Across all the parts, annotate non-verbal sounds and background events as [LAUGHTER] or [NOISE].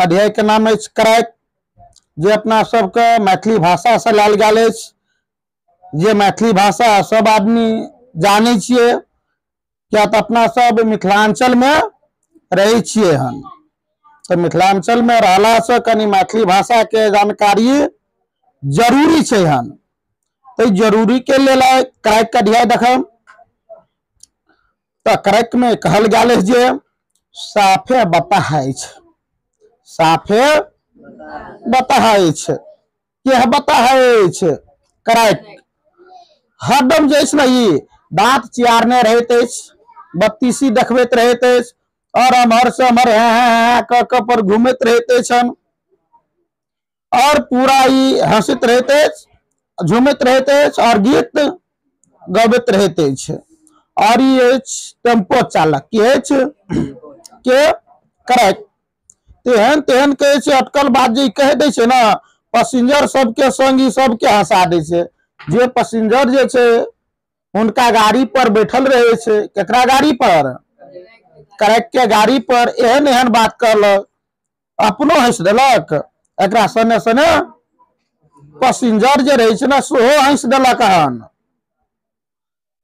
अध्याय के नाम अछि क्रैक जे अपना सबके मैथिली भाषा से लायल गेल अछि। जे मैथिली भाषा सब आदमी जानै छियै, किया तऽ अपना सब मिथिलांचल में रहै छियै हन। तऽ मिथिलांचल में रहला से कनि मैथिली भाषा के जानकारी ज़रूरी छै हन। तऽ ज़रूरी के लेल आइ क्रैक के अध्याय देखब। तऽ क्रैक में कहल अछि जे साफे बताहै छै। साफे बताहै के बताहै छै क्रैक हरदम जे अछि ने ई दांत रहैत बत्तीसी देखबैत रहैत और अमहर से हैं हैं हैं क पर घूमैत रहते और पूरा ई हंसैत रहते अछि रहते और गीत गबैत रहैत और अछि टेंपो चालक की अछि के क्रैक तेहन तेहन कहै छै, अटकल बात जे कह दै छै ने पैसेंजर सबके संग सबके हंसा दै छै। जे पैसेंजर जे छै, हुनका गाड़ी पर बैठल रहे छै। केकरा गाड़ी पर? क्रैक के गाड़ी पर एहन एहन बात कहलक। अपनो हंस देलक। एकरा सने सने पैसेंजर जे रहै छै ने, सेहो हंस देलक हन।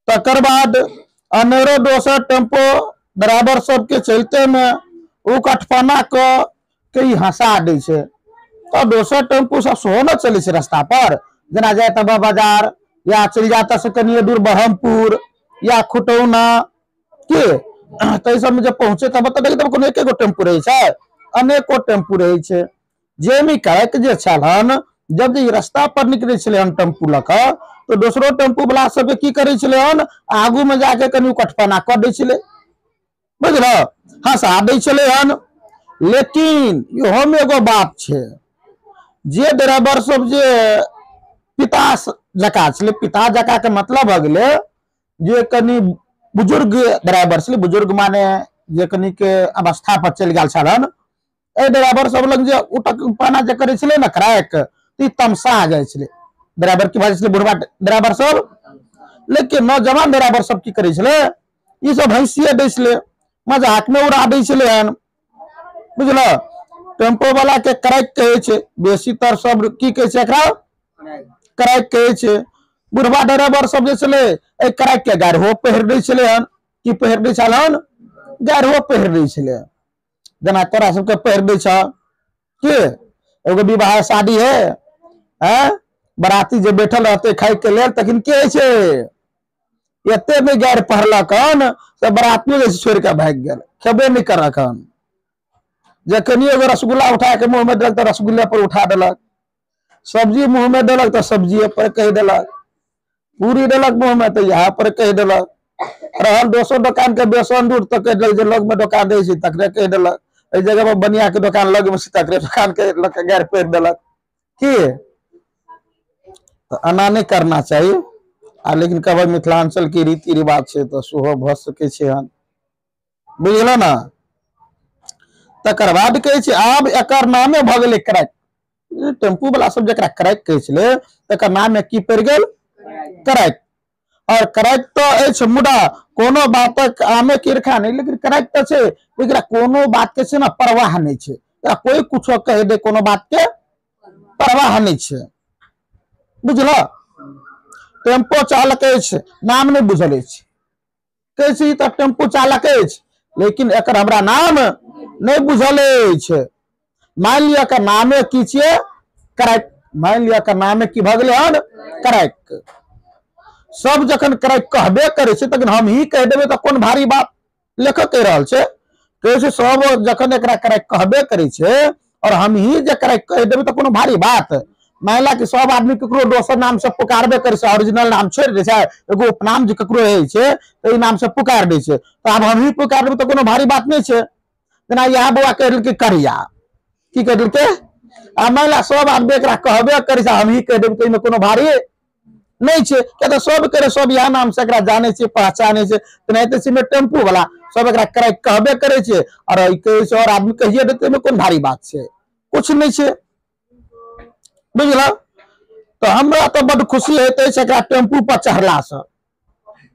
तकर बाद अनेरो दोसर टेंपो ड्राइवर सबके चलते में कठपना क के ई हंसा दै तऽ दोसर टेंपू सब सेहो न चलै रास्ता पर। जेना जाय तब बाज़ार, या चलि जाता से कनिए दूर बरहमपुर, या खुटौना। के? [CLEARS THROAT] ताहि सबमे जब पहुँचे तब तऽ देखिए कोनो एके गो टेंपू रहै अनेको टेंपू रहै छै। जेमी जे छलहन, जब जे रास्ता पर निकलै छलै हन टेंपू लऽ तो दोसरो टेंपू वाला सबके की करै छलै हन आगू में जाके कनि कटपना कऽ दै छलै। बुझलह हंसा दै छलै हन लेकिन इहो एगो बात छै। जे ड्राइवर सब जे पिता जका छलै, पिता जका के मतलब भऽ गेलै जे कनि बुज़ुर्ग ड्राइवर छलै, बुज़ुर्ग माने जे कनि के अवस्था पर चलि गेल छलहन एहि ड्राइवर सब लग जे उटक पाना जे करै छलै ने क्रैक तऽ ई तमसा जाइ छलै। ड्राइवर की जाइ छलै, बुढ़वा ड्राइवर सब? लेकिन नौजवान ड्राइवर सब की करै छलै, ई सब हंसिए दै छलै। मज़ाक में उड़ा दै हन बुझलह टेंपो वाला के क्रैक कहै छै बेसीतर सब की कहे छै एकरा क्रैक कहै बुढ़वा ड्राइवर सब जे क्रैक के गाढ़हो पहिर दै छलै हन की पहिर गाढ़हो पहिर दै जेना तोरा सबके पहिर दै छ एगो विवाह शादी है. हैं बराती जे बैठल रहते खाय के लेल तखन की छै एते पढ़लक हन से बरातियों जैसे छोड़ के भाग गया। खेबे नहीं करक हन जखनी एगो रसगुल्ला उठा के मुँह में देलक तो रसगुल्ले पर उठा देलक, सब्ज़ी मुँह में देलक तो सब्जिए पर कह देलक, पूरी देलक मुँह में तो यहाँ पर कह देलक। रहल दोसर दुकान के बेसन दूर तो कह देलक, जे लग में दुकान रहे छै तकरे कह देलक। एहि जगह पर बनिया के दुकान लग में छै तकरे दुकान के लग के पेर देलक। की? तो एना नहीं करना चाहिए। आ, लेकिन कहबै मिथिलांचल के रीति रिवाज छै तो सेहो भऽ सकै छै हन। बुझल ना? तकर बाद कहै आब एकर नामे भऽ गेलै क्रैक। टेंपू वाला सब जकरा क्रैक कहै छलै, तकर नाम में की पड़ि गेल? क्रैक। और क्रैक तो अछि मुदा कोनो बातक आमे किरखा नहीं, लेकिन क्रैक तो छै एकरा कोनो बात के छै ना परवाह नहीं छै। कोई कुछो कह दे कोनो बात के परवाह नहीं छै। बुझलह टेंपो चालक नाम नहीं बुझल अछि। छै, ई चालक लेकिन एक हमरा नाम नहीं बुझल मान लिया एकर नामे की छियै? क्रैक मान लिया एकर नामे की गेलै हन? क्रैक सब जखन क्रैक कहबे करे छै, तखन हम ही कह देबै, तऽ कोन भारी बात लेखक कह रहल छै? छै, सब जखन एकरा क्रैक कहबे करे छै, और हम ही जे क्रैक कह देबै, तऽ कोनो भारी बात महिला कि सब आदमी केकरो दोसर नाम से पुकारबे करे छै ओरिजिनल नाम छोड़ि दै छै, एगो उपनाम जे केकरो रहै छै, तऽ ई नाम से पुकार दै छै। तऽ आब हम ही पुकार देबै तऽ कोनो भारी बात नहीं छै। जेना इएह बौआ कहि देलकै, करिया। की कहि देलकै? आ महिला सब आदमी एकरा कहबे करे हम ही कह देबै तऽ एहिमे कोनो भारी नहीं छै। किया तऽ सब करे, सब इएह नाम से एकरा जाने छै, पहचाने छै। तेनाहिते छै टेंपू वाला सब एकरा करे, कहबे करे छै। और ई कहै छै और आदमी कहिए देते, एहिमे कोन भारी बात छै? कुछ नहीं छै। बुझल? तो हमरा तो बड खुशी होते एकरा टेंपू पर चढ़ला से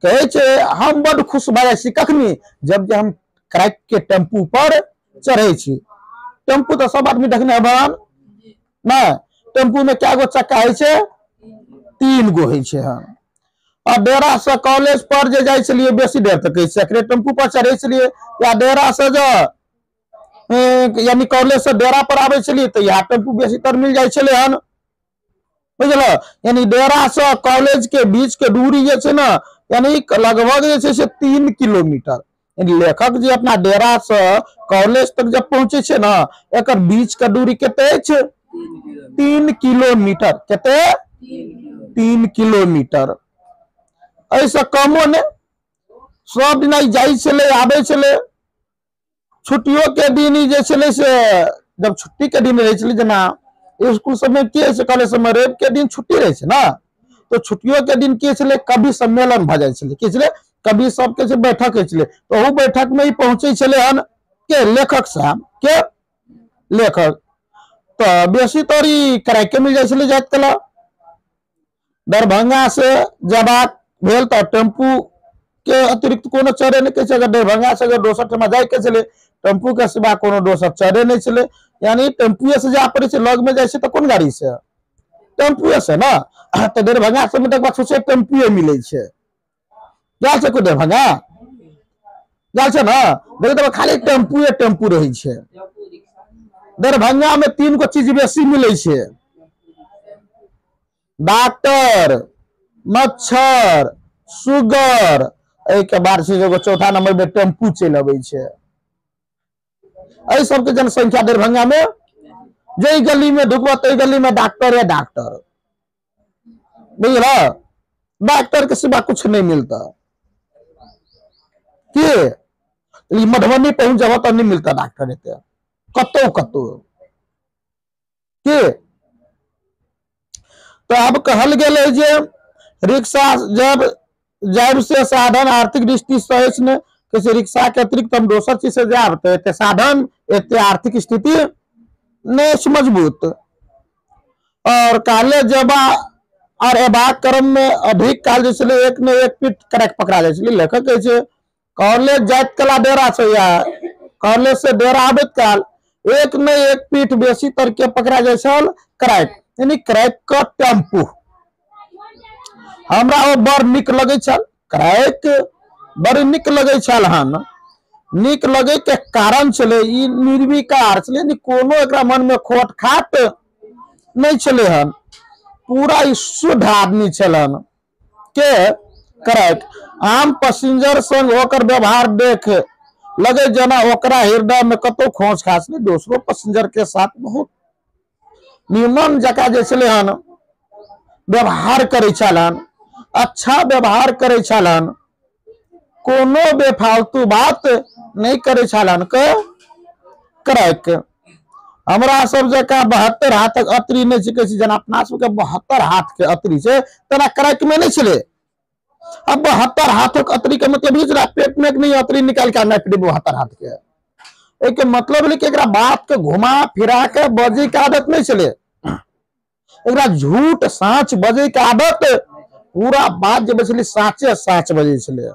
कहे हम बड खुश छी कखनी? जब जे हम क्रैक के टेंपू पर चढ़े टेंपू तो सब आदमी देखने हन ना। टेंपू में क्या गो चक्का है तीन गो है छे हन। और डेरा से कॉलेज पर जे जाय बेसी देर तक सेकरे टेंपू पर चढ़े या डेरा से जो यानी कॉलेज से डेरा पर छलिए तो यहाँ टेंपू बेसी तर मिल छले हन। बुझल? यानी डेरा से कॉलेज के बीच के दूरी जे ना, यानी लगभग जे से तीन किलोमीटर। लेखक जी अपना डेरा से कॉलेज तक जब पहुँचे ना, एकर बीच के दूरी कते तीन किलोमीटर। कते? तीन किलोमीटर। ऐसे कमो ने, सब दिन छले, आबै छुट्टियों के दिन ही जे छले से, जब छुट्टी के दिन रहे जेना स्कूल सब में की कॉलेज सब में रवि के दिन छुट्टी रहे छै ना? तो छुट्टियों के दिन की कवि सम्मेलन भ जाइ छले। की कवि सब के छै बैठक होइ छले। तो ओ बैठक में ही पहुँचे हन के लेखक साहब, के लेखक। तो बेसी तोरी कराय के मिल जाइ छले जात कला। दरभंगा से जबाक भेल तो टेंपू के अतिरिक्त कोनो चढ़े नहीं के छै। अगर दरभंगा से अगर दोसर ठमा जाय के टेंपू के सिवा कोनो दोसर चढ़े नहीं यानी टेम्पूए से जाय पड़े लग में छै तो कोन गाड़ी से? टेम्पूए से ना? तो दरभंगा से में बाद सोचे टेम्पूए मिले कोई दरभंगा? छै ना? देखिए तो खाली टेम्पूए टेंपू रहे छै। दरभंगा में तीन गो चीज़ बेसी मिले डॉक्टर, मच्छर, सुगर एहि के बाद से चौथा नंबर में टेंपू चलि अबै छै। सबके जनसंख्या दरभंगा में, जे गली में ढुकबो ताहि गली में डॉक्टर है डॉक्टर। बुझल डॉक्टर के सिवा कुछ नहीं मिलता। कि? मधुबनी पहुँच जाबो तो नहीं मिलता डॉक्टर एते कतौ कतौ। कि? तो अब कहल जे, रिक्शा जब जब से साधन आर्थिक दृष्टि से ने रिक्शा के अतिरिक्त हम दोसर चीज़ से जाब तो एते साधन, एते आर्थिक स्थिति नहीं मज़बूत। और काले जबा और एबाक क्रम में अधिक काल जे छलै एक ने एक पीट करक पकड़ा छलै लेखक कहै कॉलेज जाइत कला डेरा से या कॉलेज से डेरा आबैत काल, एक ने एक पीठ बेसी तर के पकड़ा छल क्रैक यानी क्रैक का टेंपू। हमरा ओ बड़ नीक लगै क्रैक बड़ निक लगै हन। निक लगे के कारण ई निर्विकार यानी कोनो एकरा मन में खोट खाट नहीं छले हन। पूरा शुद्ध आदमी छलन के? क्रैक आम पैसेंजर संग ओकर व्यवहार देख लगे जना ओकरा हृदय में कतौ खोज खास नहीं दोसरो पैसेंजर के साथ बहुत निमन जका जे छले हन, व्यवहार करे छलन अच्छा व्यवहार करे छलन कोनो बेफालतू बात नहीं करे छलन के, क्रैक। हमरा सब जका बहत्तर हाथक अतरी नहीं छिके जेना अपना सबके बहत्तर हाथ के अतरी छै, तेना क्रैक में नहीं छले। अब बहत्तर हाथक अतरी के मतलब जरा पेट में नहीं अतरी निकाल के नापि दी बहत्तर हाथ के। एहि के मतलब कि एकरा बात के घुमा फिरा के बजे के आदत नहीं छले। एकरा झूठ साँच बजे के आदत, पूरा बात जे साँचे साँच बजे छले।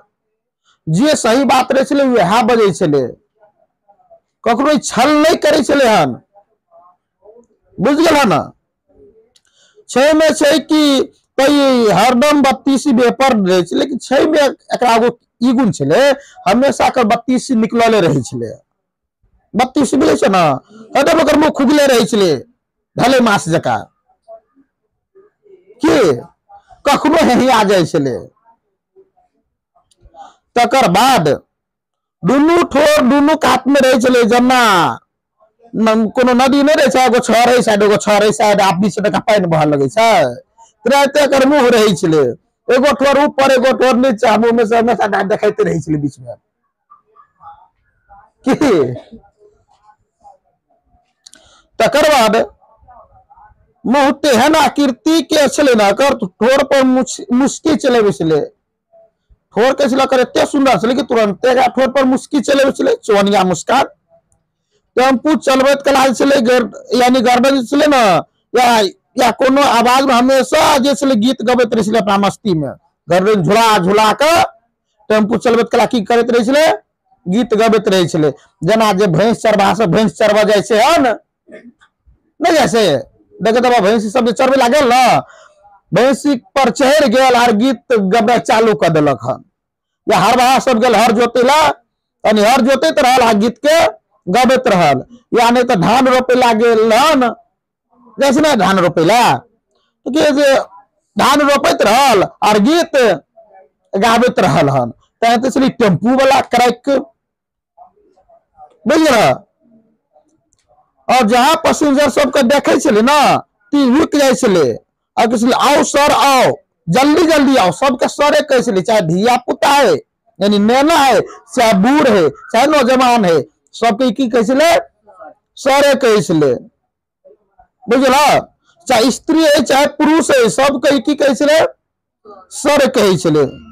जे सही बात रहे छले वएह बजे छले। ककरो छल नहीं करे छले हन। बुझ गेल ना? छै में छै कि कई हरदम बत्तीसी बेपर रहे छै लेकिन छै में एकरा एगो ई गुण छले, हमेशा कर बत्तीसी निकलले रहे छले। बत्तीसी मिले छै ना? हरदम ओकर मुँह खुजले रहे छले भले मास जका। कि? कखनो ही आ जाइ छले। तकर बाद दुनू ठोर दुनू कात में रहे छले जेना कोनो नदी नहीं रहे छै एगो छर है साइड एगो छर है साइड आप बीच में पानि बहऽ लगे छै। तुरंत एकर मुँह रहे छले। एगो ठोर ऊपर, एगो ठोर नीचा, मुँह में से हमेशा डांट देखाइते रहे छले बीच में। की? तकर बाद मुँह तेहन आकृति के छले ना कर ठोर पर मुस्की चलेबे छले। ठोर के छले कर एते सुंदर छले कि तुरंत एकरा ठोर पर मुस्की चलेबे छले चौनिया मुस्कान। टेंपू चलबैत कला यानी गर्दन जे छलै या या कोनो आवाज़ में हमेशा जे छलै गीत गबत रहै अपना मस्ती में। गर्दन झुला झुला के टेंपू चलबैत कला की करैत रहै गीत गबैत रहै जेना जे भैंस चरबा से भैंस चरबा जाइ छै हन जैसे देखे तो भैंसी सब चरबे ला गेल ना भैंसी पर चढ़ गेल आर गीत गबे चालू कर दिलक हन। या हरवाहा सब गेल, हर जोते ला यानी हर जोतैत रहल गीत के गबैत रहल। या नहीं तो धान रोपे ला गेल हन। जैसे ना धान रोपे ला। तो धान रोपैत रहल और गीत गाबैत रहल हन। तैं तो इसलिए टेंपू वाला क्रैक बुझ रहा और जहाँ पैसेंजर सबके देखे ना ती रुक जाए और किसी आओ, सर आओ। जल्दी जल्दी आओ। सबके सर एक कैसे लिए चाहे धिया पुता है, यानी नैना है, चाहे बूढ़ है, चाहे नौजवान है, सबके की कैसे ले? सर एक कैसे ले बुझल चाहे स्त्री है, चाहे पुरुष है, सबके की कैसे ले? सर कहे छले